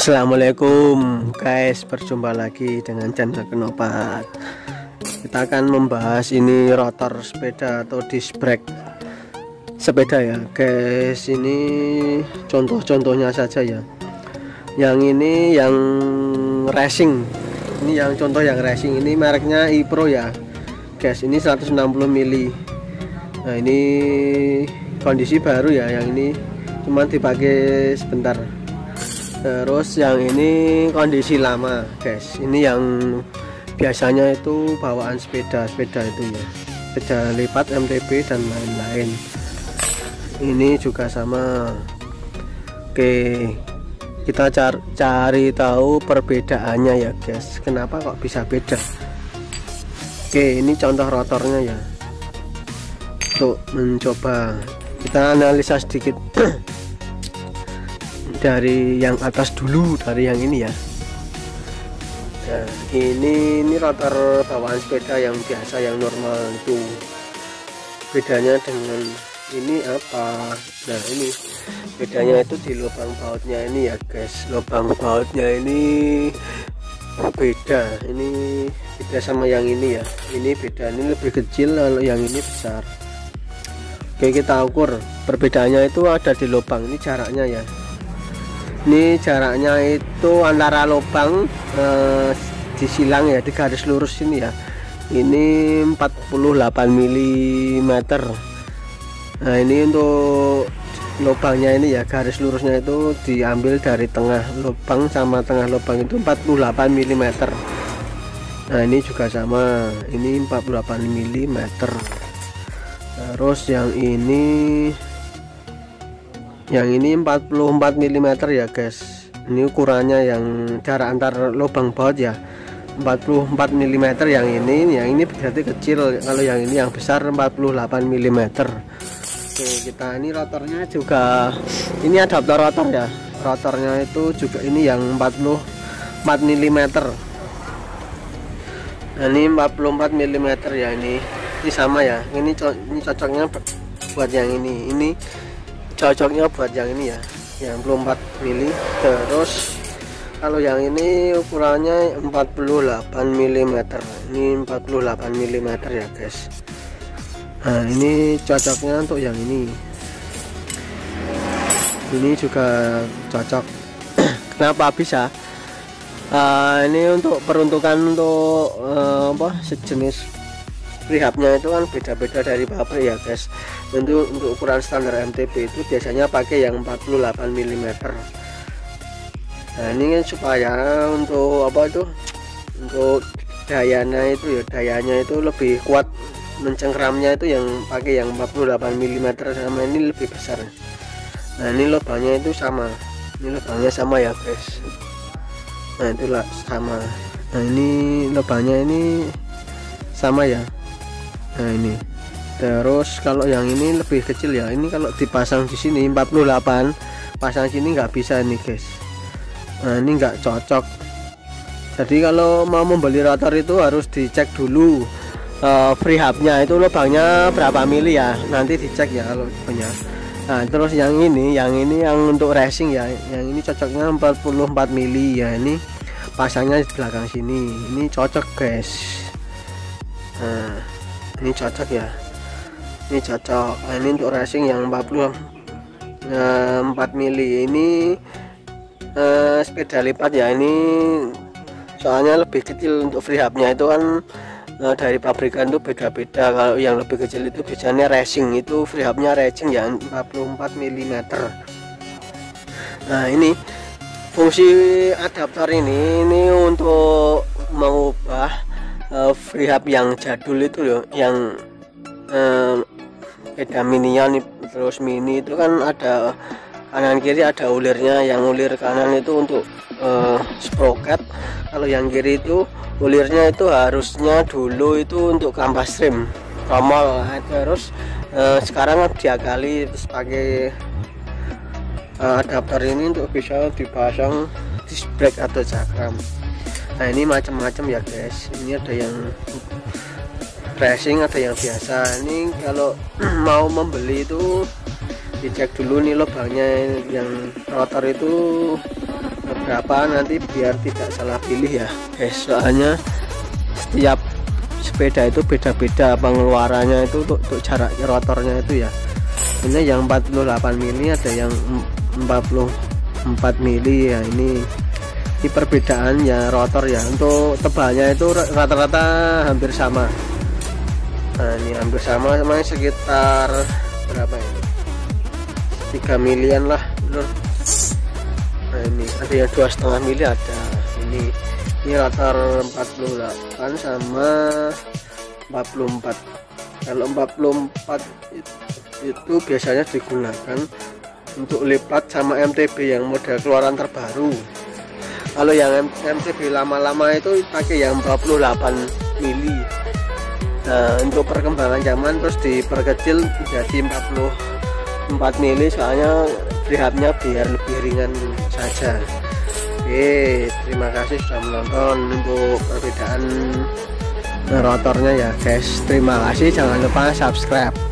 Assalamualaikum guys. Berjumpa lagi dengan channel Kenopat. Kita akan membahas ini rotor sepeda atau disc brake. Sepeda ya guys. Ini contoh-contohnya saja ya. Yang ini yang racing. Ini yang contoh yang racing. Ini mereknya iPro ya. Guys ini 160 mili. Nah ini kondisi baru ya. Yang ini cuma dipakai sebentar terus yang ini kondisi lama guys. Ini yang biasanya itu bawaan sepeda sepeda itu ya. Sepeda lipat MTB dan lain-lain. Ini juga sama. Oke kita cari, cari tahu perbedaannya ya guys. Kenapa kok bisa beda? Oke ini contoh rotornya ya. Untuk mencoba. Kita analisa sedikit dari yang atas dulu dari yang ini ya. Nah, ini ini rotor bawaan sepeda yang biasa yang normal itu. Bedanya dengan ini apa? Nah ini bedanya itu di lubang bautnya ini ya guys. Lubang bautnya ini beda. Ini beda sama yang ini ya. Ini beda. Ini lebih kecil lalu yang ini besar. Oke kita ukur. Perbedaannya itu ada di lubang. Ini jaraknya ya ini jaraknya itu antara lubang eh, di ya di garis lurus ini ya. Ini 48 mm nah ini untuk lubangnya ini ya garis lurusnya itu diambil dari tengah lubang sama tengah lubang itu 48 mm nah ini juga sama. Ini 48 mm terus yang ini yang ini 44 mm ya guys. Ini ukurannya yang jarak antar lubang baut ya. 44 mm yang ini yang ini berarti kecil. Kalau yang ini yang besar 48 mm Oke kita ini rotornya juga ini adaptor rotor ya. Rotornya itu juga ini yang 44 mm nah, ini 44 mm ya ini. Ini sama ya. Ini, co ini cocoknya buat yang ini. Ini cocoknya buat yang ini ya yang 24 mili. Terus kalau yang ini ukurannya 48 mm ini 48 mm ya guys. Nah ini cocoknya untuk yang ini. Ini juga cocok. Kenapa bisa uh, ini untuk peruntukan untuk uh, apa sejenis rehabnya itu kan beda-beda dari pabrik ya guys. Untuk untuk ukuran standar MTB itu biasanya pakai yang 48 mm nah ini kan supaya untuk apa itu? Untuk dayanya itu ya dayanya itu lebih kuat. Mencengkramnya itu yang pakai yang 48 mm sama ini lebih besar. Nah ini lubangnya itu sama. Ini lubangnya sama ya guys. Nah itulah sama. Nah ini lubangnya ini sama ya nah ini. Terus kalau yang ini lebih kecil ya. Ini kalau dipasang di sini 48 pasang sini nggak bisa nih guys. Nah ini nggak cocok. Jadi kalau mau membeli rotor itu harus dicek dulu uh, free hubnya. Itu lubangnya berapa mili ya? Nanti dicek ya kalau punya. Nah terus yang ini yang ini yang untuk racing ya. Yang ini cocoknya 44 mili ya. Ini pasangnya di belakang sini. Ini cocok guys. Nah ini cocok ya. Ini cocok. Nah, ini untuk racing yang 40 nah, 4 mili ini eh, sepeda lipat ya. Ini soalnya lebih kecil untuk free hubnya. Itu kan eh, dari pabrikan itu beda-beda. Kalau yang lebih kecil itu biasanya racing. Itu free hubnya racing ya 44 mm nah ini fungsi adaptor ini ini untuk mengubah uh, free hub yang jadul itu loh yang uh, beda minion terus mini itu kan ada kanan kiri ada ulirnya yang ulir kanan itu untuk uh, sprocket. Kalau yang kiri itu ulirnya itu harusnya dulu itu untuk kampas trim tromol nah, terus uh, sekarang diakali terus pakai uh, adapter ini untuk bisa dipasang disc brake atau cakram nah ini macam-macam ya guys. Ini ada yang racing ada yang biasa. Ini kalau mau membeli itu dicek dulu nih lubangnya yang rotor itu berapa. Nanti biar tidak salah pilih ya guys. Soalnya setiap sepeda itu beda-beda pengeluarannya itu untuk, untuk jarak rotornya itu ya. Ini yang 48 mili ada yang 44 mili. Ya ini di perbedaan ya rotor ya. Untuk tebalnya itu rata-rata hampir sama. Nah ini hampir sama sama sekitar berapa ini? 3 milian lah bener nah ini ada yang dua setengah mili ada ini. Ini rotor 48 sama 44 kalau 44 itu, itu biasanya digunakan untuk lipat sama MTB yang model keluaran terbaru kalau yang MTB lama-lama itu pakai yang 48 mili. Nah untuk perkembangan zaman terus diperkecil jadi 44 mili soalnya lihatnya biar lebih ringan saja. Oke terima kasih sudah menonton. Untuk perbedaan rotornya ya guys terima kasih. Jangan lupa subscribe